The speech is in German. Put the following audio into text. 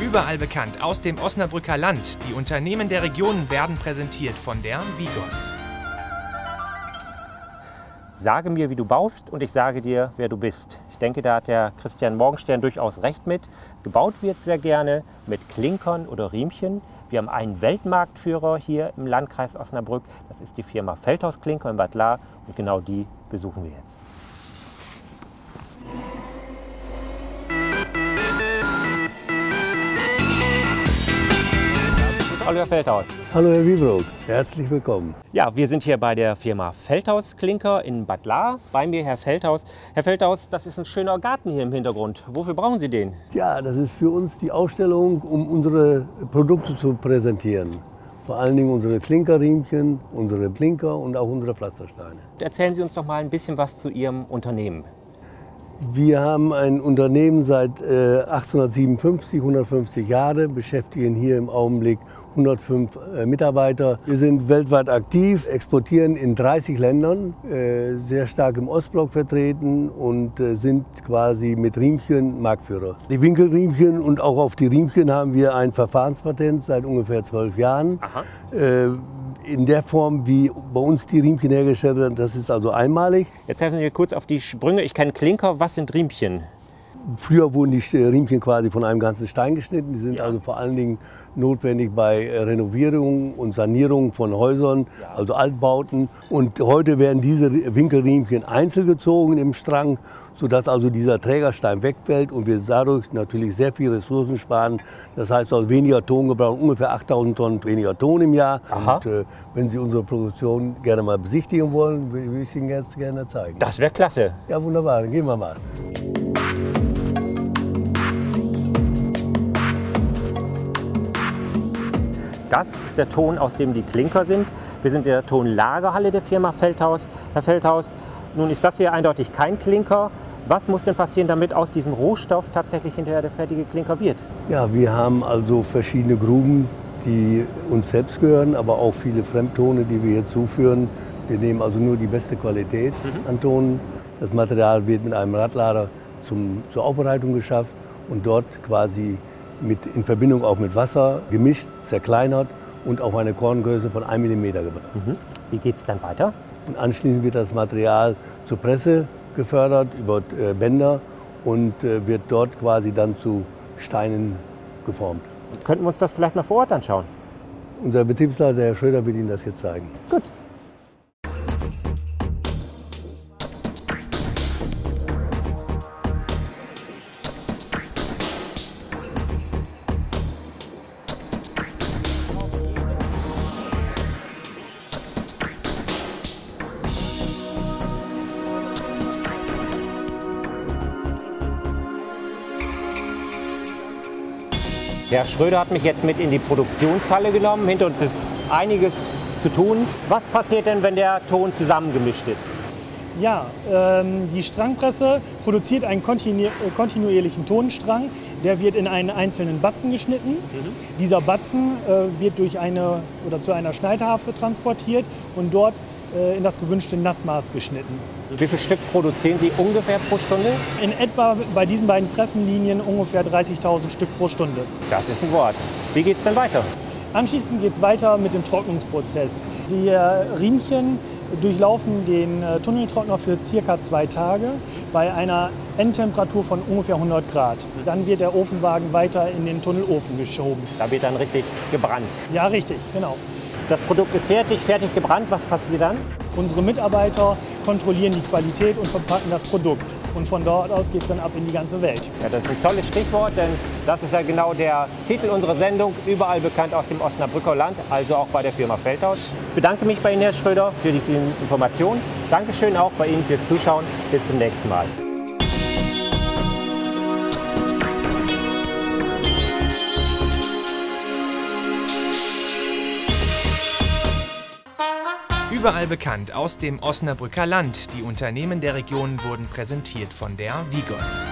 Überall bekannt aus dem Osnabrücker Land. Die Unternehmen der Region werden präsentiert von der Vigos. Sage mir, wie du baust und ich sage dir, wer du bist. Ich denke, da hat der Christian Morgenstern durchaus recht mit. Gebaut wird sehr gerne mit Klinkern oder Riemchen. Wir haben einen Weltmarktführer hier im Landkreis Osnabrück. Das ist die Firma Feldhaus Klinker in Bad Lahr und genau die besuchen wir jetzt. Hallo Herr Feldhaus. Hallo Herr Wiebrock, herzlich willkommen. Ja, wir sind hier bei der Firma Feldhaus Klinker in Bad Lahr. Bei mir Herr Feldhaus. Herr Feldhaus, das ist ein schöner Garten hier im Hintergrund. Wofür brauchen Sie den? Ja, das ist für uns die Ausstellung, um unsere Produkte zu präsentieren. Vor allen Dingen unsere Klinkerriemchen, unsere Blinker und auch unsere Pflastersteine. Erzählen Sie uns doch mal ein bisschen was zu Ihrem Unternehmen. Wir haben ein Unternehmen seit äh, 1857, 150 Jahre, beschäftigen hier im Augenblick 105 äh, Mitarbeiter. Wir sind weltweit aktiv, exportieren in 30 Ländern, äh, sehr stark im Ostblock vertreten und äh, sind quasi mit Riemchen Marktführer. Die Winkelriemchen und auch auf die Riemchen haben wir ein Verfahrenspatent seit ungefähr zwölf Jahren. Äh, in der Form, wie bei uns die Riemchen hergestellt werden, das ist also einmalig. Jetzt helfen Sie mir kurz auf die Sprünge. Ich kenne Klinker. Was sind Riemchen? Früher wurden die äh, Riemchen quasi von einem ganzen Stein geschnitten. Die sind Ja. also vor allen Dingen notwendig bei äh, Renovierung und Sanierung von Häusern, also Altbauten. Und heute werden diese Winkelriemchen einzeln gezogen im Strang, sodass also dieser Trägerstein wegfällt und wir dadurch natürlich sehr viel Ressourcen sparen. Das heißt also weniger Ton gebrauchen, ungefähr 8000 Tonnen weniger Ton im Jahr. Aha. Und äh, wenn Sie unsere Produktion gerne mal besichtigen wollen, will will ich Ihnen jetzt gerne zeigen. Das wäre klasse. Ja, wunderbar, dann gehen wir mal. Das ist der Ton, aus dem die Klinker sind. Wir sind in der Tonlagerhalle der Firma Feldhaus. Herr Feldhaus, nun ist das hier eindeutig kein Klinker. Was muss denn passieren, damit aus diesem Rohstoff tatsächlich hinterher der fertige Klinker wird? Ja, wir haben also verschiedene Gruben, die uns selbst gehören, aber auch viele Fremdtone, die wir hier zuführen. Wir nehmen also nur die beste Qualität an Tonen. Das Material wird mit einem Radlader zum, zur Aufbereitung geschafft und dort quasi mit, in Verbindung auch mit Wasser gemischt, zerkleinert und auf eine Korngröße von 1 mm gebracht. Wie geht es dann weiter? Und anschließend wird das Material zur Presse gefördert über äh, Bänder und äh, wird dort quasi dann zu Steinen geformt. Könnten wir uns das vielleicht mal vor Ort anschauen? Unser Betriebsleiter, Herr Schröder, wird Ihnen das jetzt zeigen. Gut. Der Schröder hat mich jetzt mit in die Produktionshalle genommen. Hinter uns ist einiges zu tun. Was passiert denn, wenn der Ton zusammengemischt ist? Ja, ähm, die Strangpresse produziert einen äh, kontinuierlichen Tonstrang. Der wird in einen einzelnen Batzen geschnitten. Dieser Batzen äh, wird durch eine oder zu einer Schneidhafe transportiert und dort in das gewünschte Nassmaß geschnitten. Wie viel Stück produzieren Sie ungefähr pro Stunde? In etwa bei diesen beiden Pressenlinien ungefähr 30.000 Stück pro Stunde. Das ist ein Wort. Wie geht es denn weiter? Anschließend geht es weiter mit dem Trocknungsprozess. Die äh, Riemchen durchlaufen den äh, Tunneltrockner für circa zwei Tage bei einer Endtemperatur von ungefähr 100 Grad. Dann wird der Ofenwagen weiter in den Tunnelofen geschoben. Da wird dann richtig gebrannt. Ja, richtig, genau. Das Produkt ist fertig, fertig gebrannt. Was passiert dann? Unsere Mitarbeiter kontrollieren die Qualität und verpacken das Produkt. Und von dort aus geht es dann ab in die ganze Welt. Ja, das ist ein tolles Stichwort, denn das ist ja genau der Titel unserer Sendung, überall bekannt aus dem Osnabrücker Land, also auch bei der Firma Feldhaus. Ich bedanke mich bei Ihnen, Herr Schröder, für die vielen Informationen. Dankeschön auch bei Ihnen fürs Zuschauen. Bis zum nächsten Mal. Überall bekannt aus dem Osnabrücker Land. Die Unternehmen der Region wurden präsentiert von der Vigos.